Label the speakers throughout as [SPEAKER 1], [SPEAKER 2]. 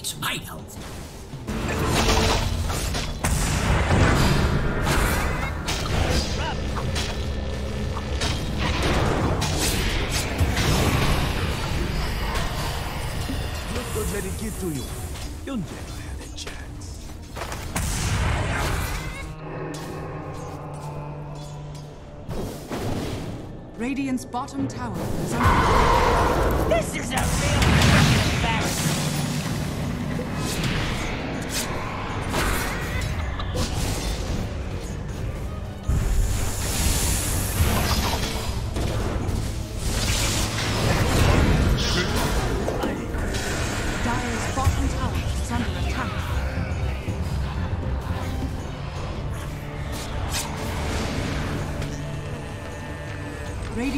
[SPEAKER 1] It's my health.
[SPEAKER 2] Look, let it get to you. You'll never have a chance.
[SPEAKER 3] Radiant's bottom tower is under
[SPEAKER 4] This is a real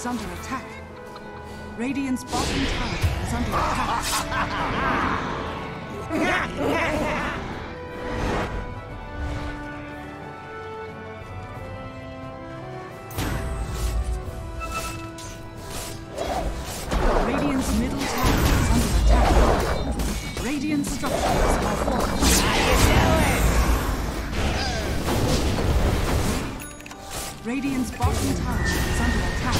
[SPEAKER 3] Is under attack. Radiant's bottom tower is under attack. Radiant's middle tower is under attack. Structures are
[SPEAKER 4] doing?
[SPEAKER 3] Radiant's bottom tower is under attack.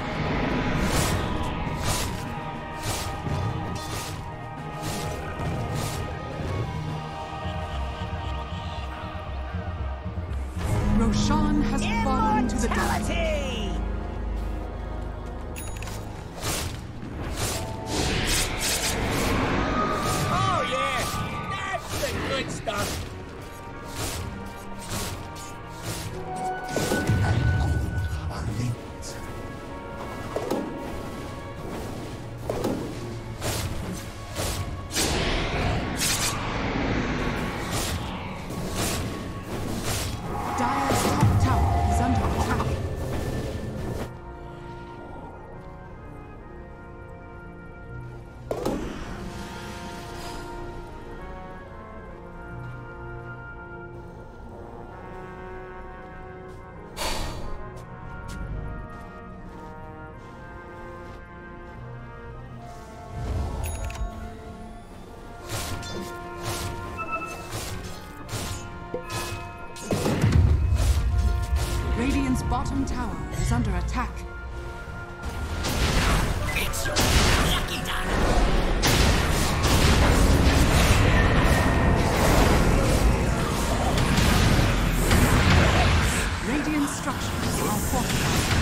[SPEAKER 3] fallen is under attack.
[SPEAKER 1] It's your lucky day.
[SPEAKER 3] Radiant structures are fortified.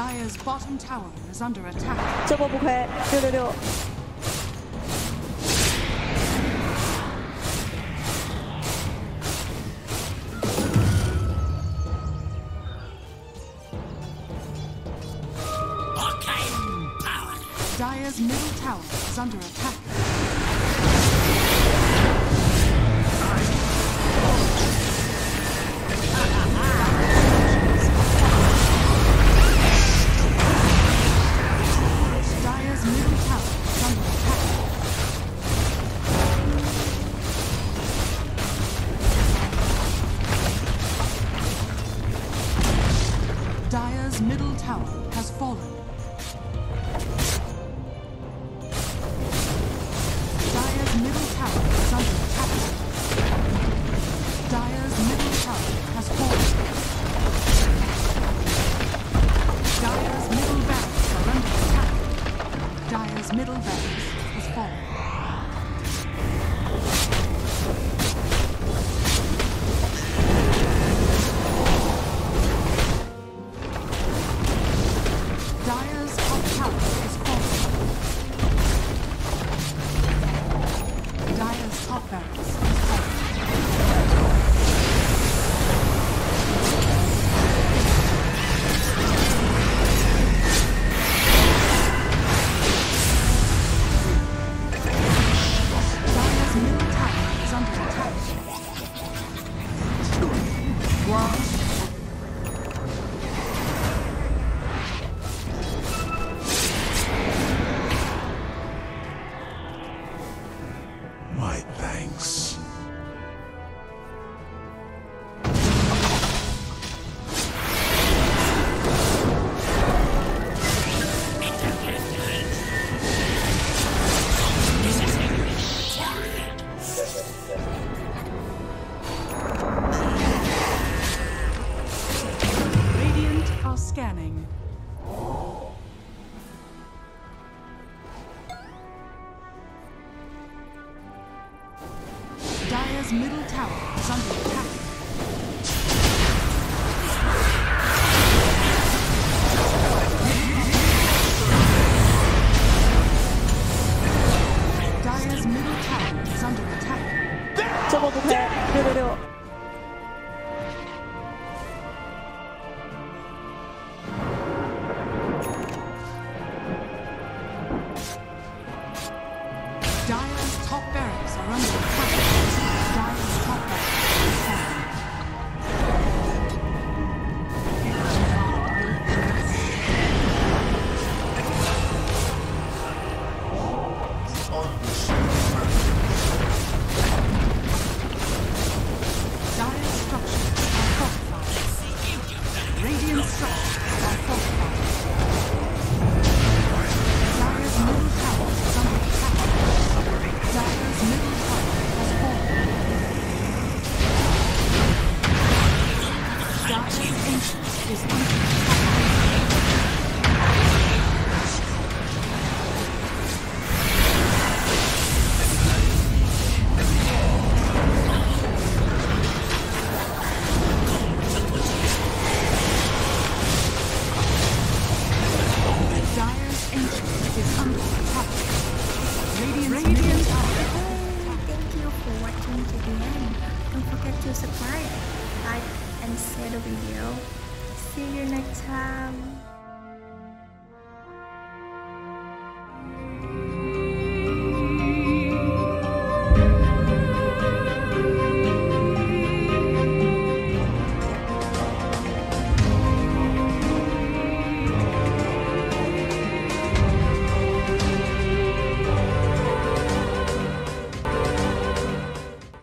[SPEAKER 3] Dire's bottom tower is under attack. middle tower is under attack. tower has fallen. tower.
[SPEAKER 5] Something.